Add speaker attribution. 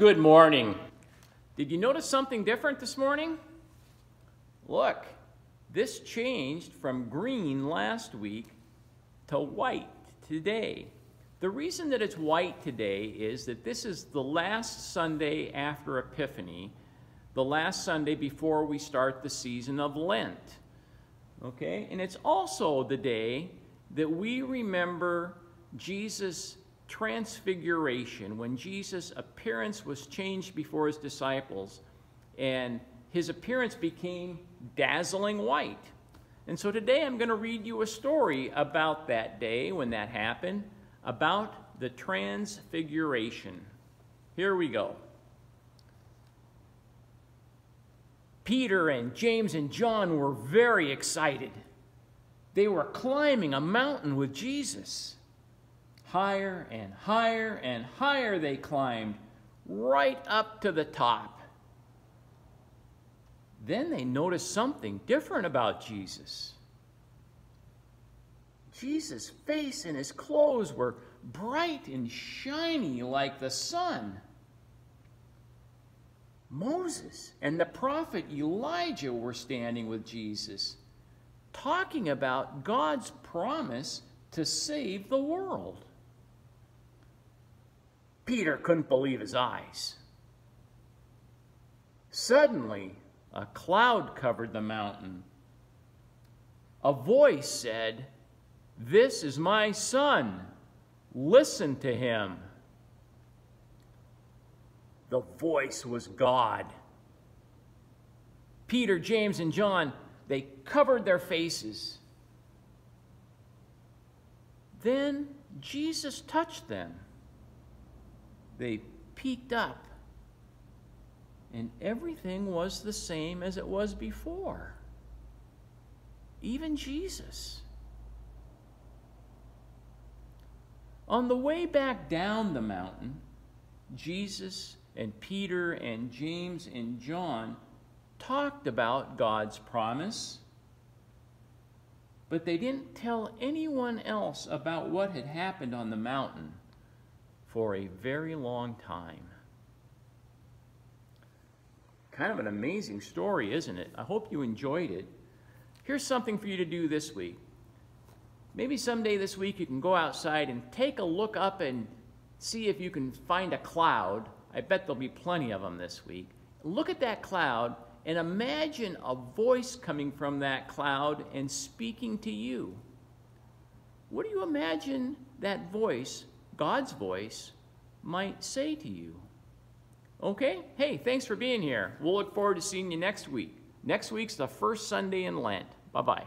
Speaker 1: Good morning. Did you notice something different this morning? Look, this changed from green last week to white today. The reason that it's white today is that this is the last Sunday after Epiphany, the last Sunday before we start the season of Lent. Okay? And it's also the day that we remember Jesus' transfiguration, when Jesus' appearance was changed before his disciples, and his appearance became dazzling white. And so today I'm going to read you a story about that day when that happened, about the transfiguration. Here we go. Peter and James and John were very excited. They were climbing a mountain with Jesus. Higher and higher and higher they climbed, right up to the top. Then they noticed something different about Jesus. Jesus' face and his clothes were bright and shiny like the sun. Moses and the prophet Elijah were standing with Jesus, talking about God's promise to save the world. Peter couldn't believe his eyes. Suddenly, a cloud covered the mountain. A voice said, This is my son. Listen to him. The voice was God. Peter, James, and John, they covered their faces. Then Jesus touched them they peeked up. And everything was the same as it was before. Even Jesus. On the way back down the mountain, Jesus and Peter and James and John talked about God's promise, but they didn't tell anyone else about what had happened on the mountain for a very long time. Kind of an amazing story, isn't it? I hope you enjoyed it. Here's something for you to do this week. Maybe someday this week you can go outside and take a look up and see if you can find a cloud. I bet there'll be plenty of them this week. Look at that cloud and imagine a voice coming from that cloud and speaking to you. What do you imagine that voice God's voice might say to you. Okay? Hey, thanks for being here. We'll look forward to seeing you next week. Next week's the first Sunday in Lent. Bye bye.